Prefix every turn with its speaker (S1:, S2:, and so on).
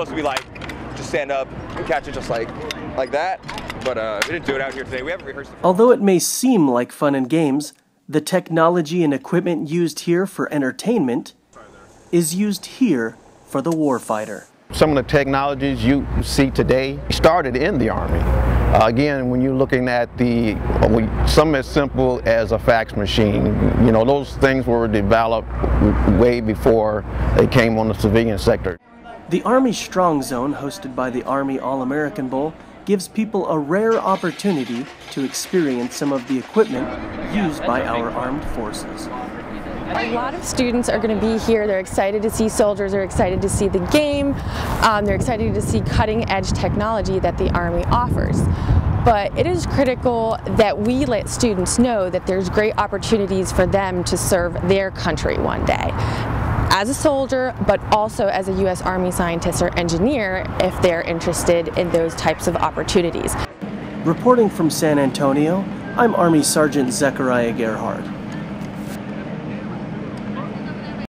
S1: supposed to be like, just stand up and catch it just like, like that. But uh, we didn't do it out here today. We haven't rehearsed it.
S2: Although it may seem like fun and games, the technology and equipment used here for entertainment is used here for the warfighter.
S3: Some of the technologies you see today started in the Army. Uh, again, when you're looking at the, uh, some as simple as a fax machine, you know, those things were developed way before they came on the civilian sector.
S2: The Army Strong Zone, hosted by the Army All-American Bowl, gives people a rare opportunity to experience some of the equipment used by our armed forces.
S4: A lot of students are going to be here. They're excited to see soldiers. They're excited to see the game. Um, they're excited to see cutting edge technology that the Army offers. But it is critical that we let students know that there's great opportunities for them to serve their country one day as a soldier, but also as a U.S. Army scientist or engineer if they're interested in those types of opportunities.
S2: Reporting from San Antonio, I'm Army Sergeant Zechariah Gerhard.